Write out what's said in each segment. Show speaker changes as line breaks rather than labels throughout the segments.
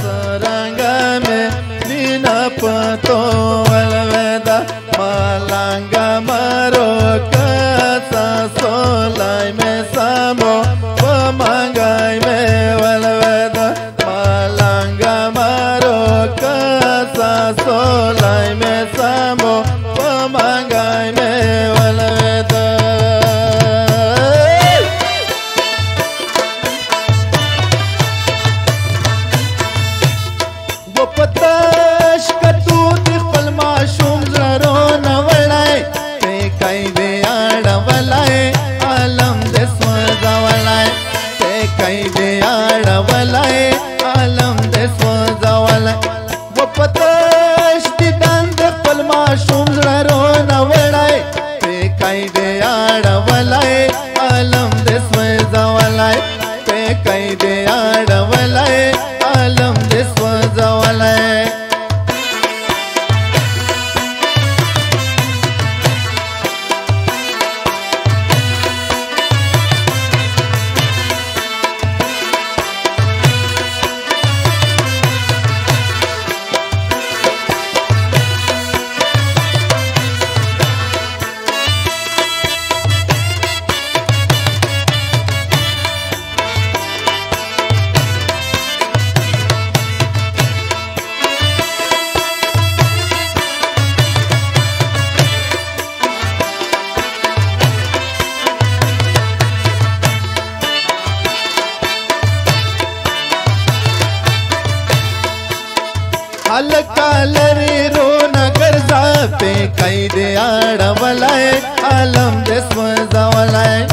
tarangame nina pato alveda malanga maro kasa solai me samo pamangai me malanga maro kasa solai Așum zlăron الکا لری رو نگر زاپے کئی دے آڑا ولائے عالم دے سوزا ولائے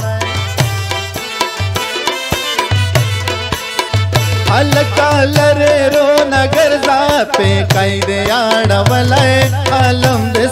الکا لری رو نگر زاپے کئی دے آڑا ولائے عالم دے